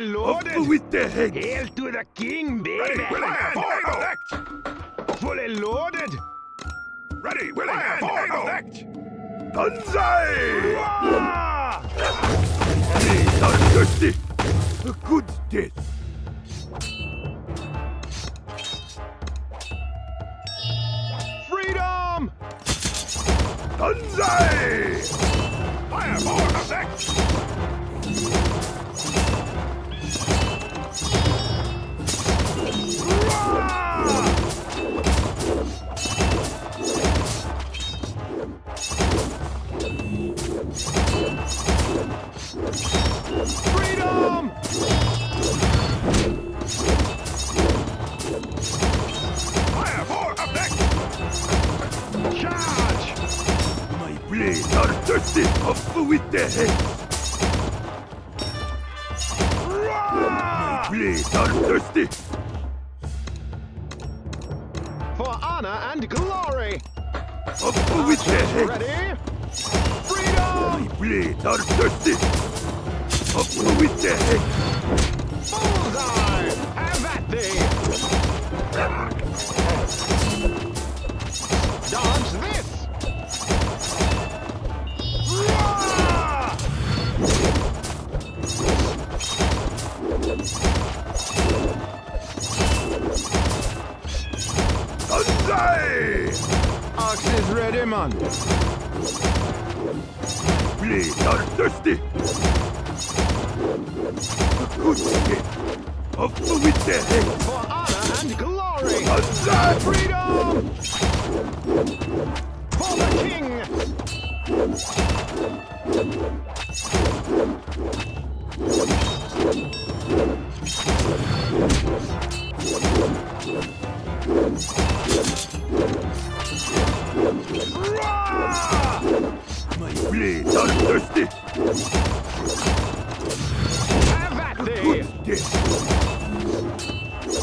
Loaded. Up with the head. Hail to the king, baby. Ready, willing, and able. Fully loaded. Ready, willing, and able. Banzai! Ah! These are thirsty. A good death. Freedom! Banzai! Fire for effect. Freedom! Fire for effect. Charge! My blades are thirsty. Up with the head. My blades are thirsty. For honor and glory! Up with the head. Ready? Freedom! My blades are thirsty. Up with the head. Bullseye! Have at thee! Dodge this! Banzai! Ox is ready, man. Blades are thirsty. A with the head. For honor and glory! Banzai! Freedom! For the king! Blades are thirsty. Have at thee!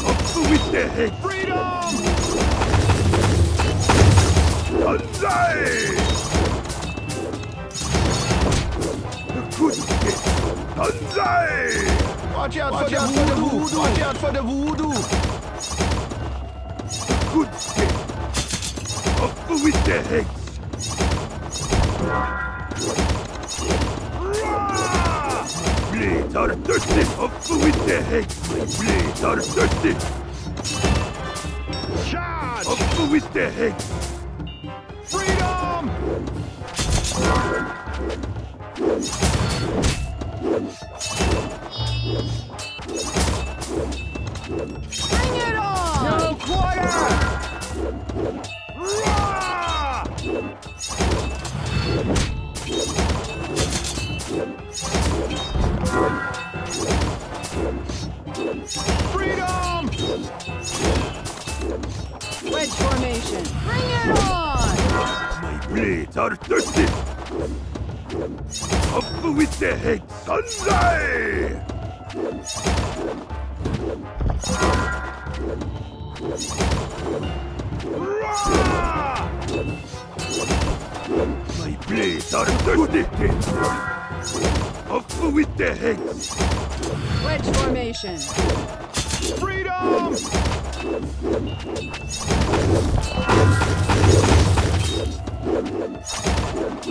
Up with the head. Freedom! Banzai! A good death. Banzai! Watch out for the voodoo! Watch out for the voodoo! Good. Up with the heads. Are thirsty. With the heads. My blades are thirsty. Charge! Up with heads. Freedom! Bring Up with the heads. Banzai! Rah! My blades are thirsty. Up with the heads. Wedge formation. Freedom!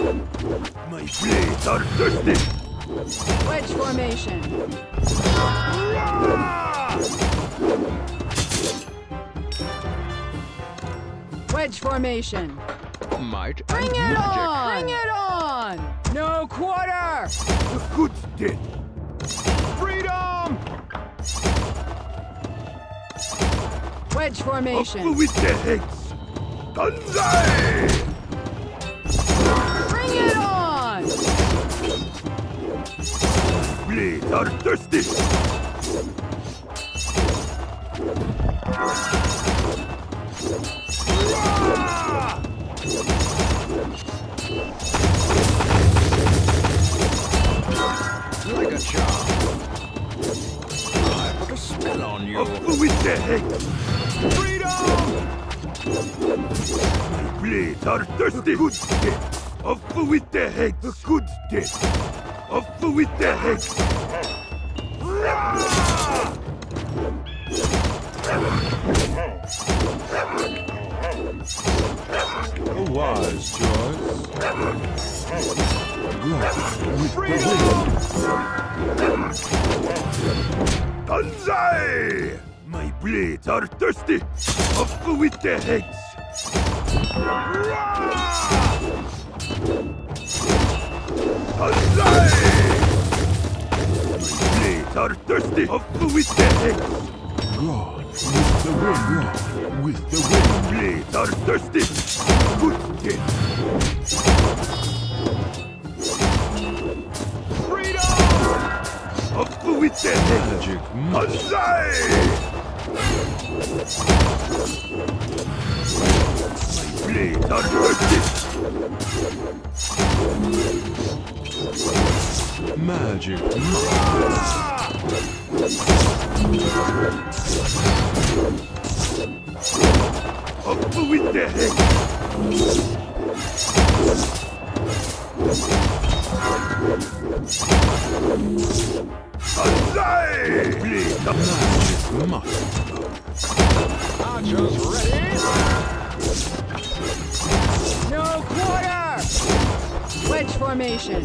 My blades are thirsty. Wedge formation. Wedge formation. Might Bring it magic. on! Bring it on! No quarter! A good death. Freedom! Wedge Up formation. with the heads. Banzai! Blades are thirsty. Like a charm. I put a spell on you. The. Freedom! Blades are thirsty. Good death. Up with the heads. A good death. The heads. A wise choice. Wind. Banzai! My blades are thirsty. Up with the heads. My blades are thirsty. The heads. God. With the wind. God. With the wind. Blades are thirsty. Up with the. Magic. Magic. Blades are thirsty. Magic. Magic. Up with the head. Banzai! Blades are Magic. Ready. No quarter! Wedge formation.